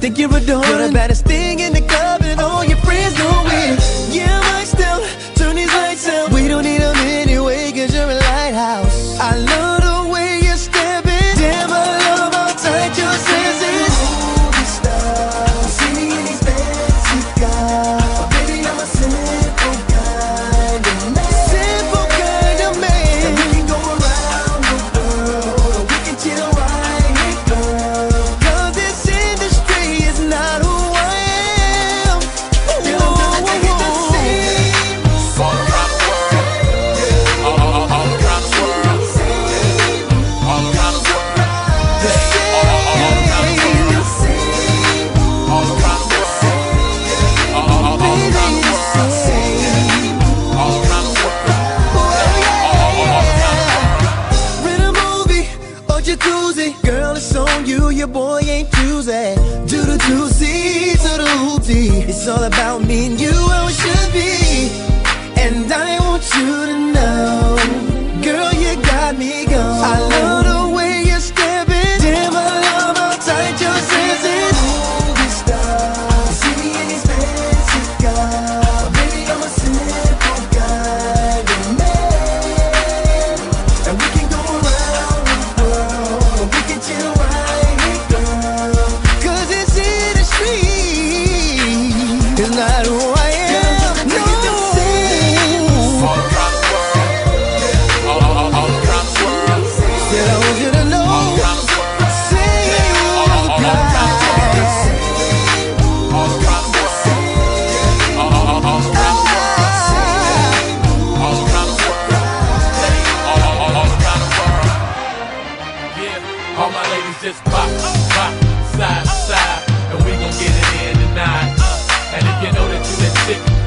Think you're adorable. You're the baddest thing in the Tuesday, do the doozy, do the hootie. It's all about me and you. not who I am. No. All around the world, all, all, all, around the world. I want you to know. All around the world, sing it all, around the world. All, all, all, around the world. All, around the world. All my ladies just pop, pop, side, side, and we gon' get it in it.